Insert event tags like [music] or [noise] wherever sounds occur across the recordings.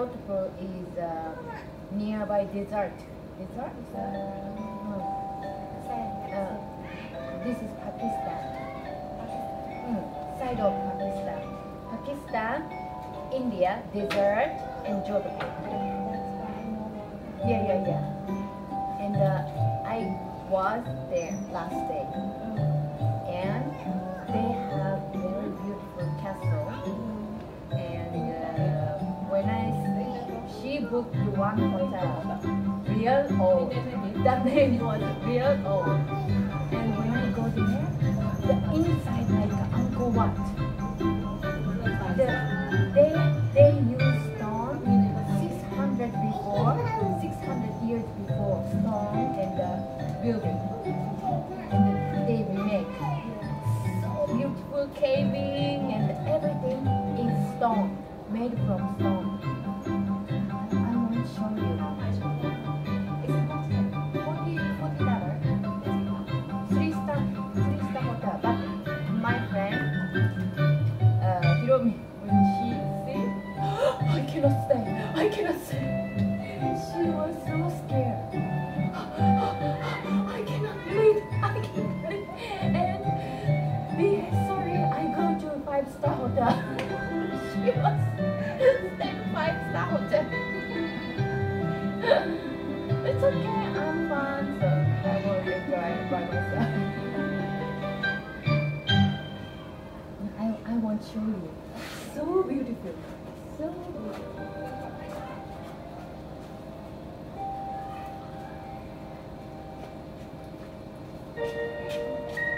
notable is uh, nearby desert. Desert? Uh, uh, this is Pakistan. Mm, side of Pakistan. Pakistan, India, desert, and Jordan. Yeah, yeah, yeah. And uh, I was there last day. one point real old. that name was real old. and when I go there the inside like Angkor Wat the, they they use stone 600 before 600 years before stone and the building and they make so beautiful caving and everything is stone made from stone It's okay, I'm fine, so I will enjoy it by myself. I, I want to show you. So beautiful. So beautiful. Thank you.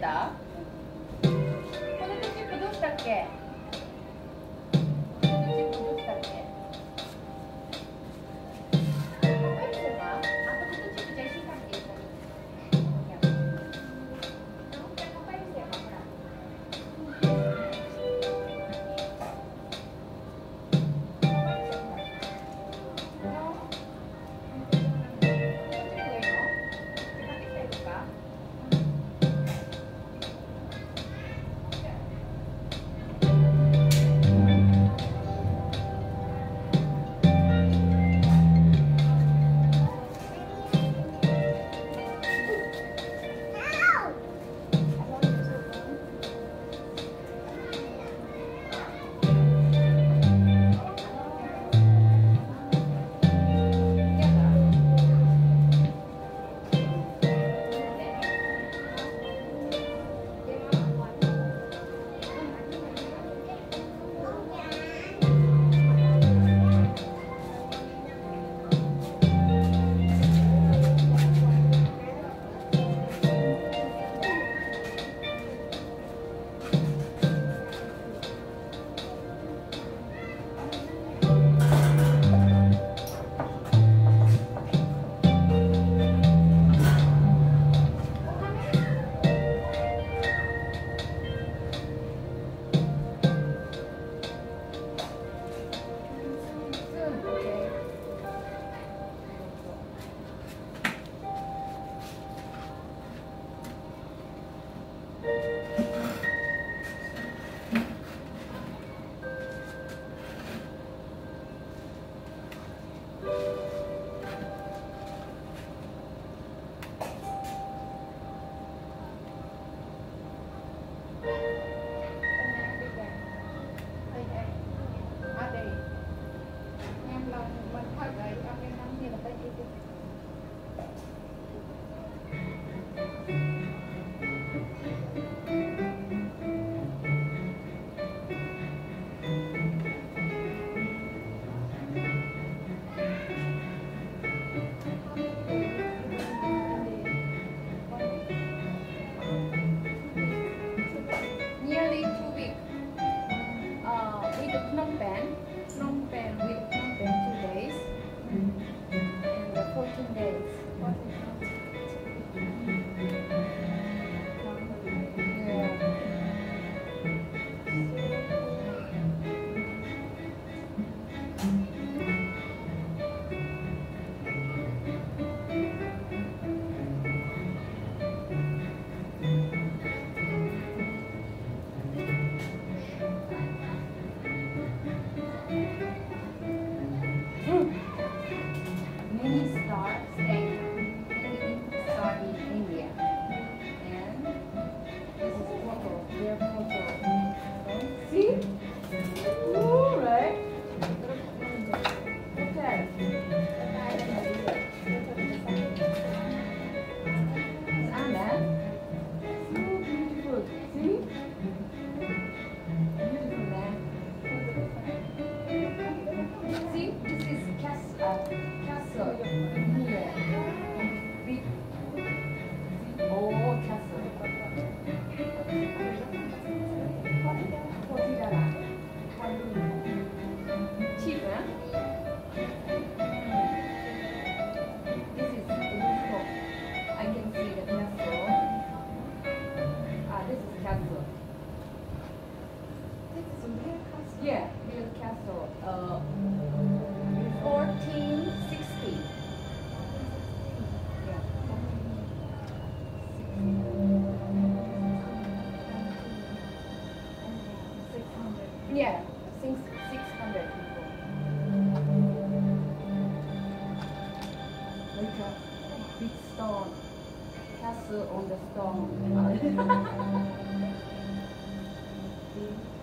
that think 600 people. Like a big stone, castle on the stone. [laughs]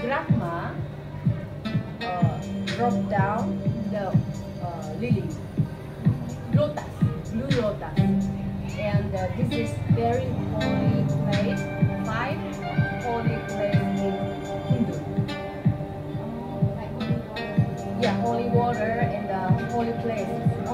Brahma uh, dropped down the uh, lily, lotus, blue lotus. And uh, this is very holy place, five holy place in Hindu. Oh, yeah, holy water and uh, holy place.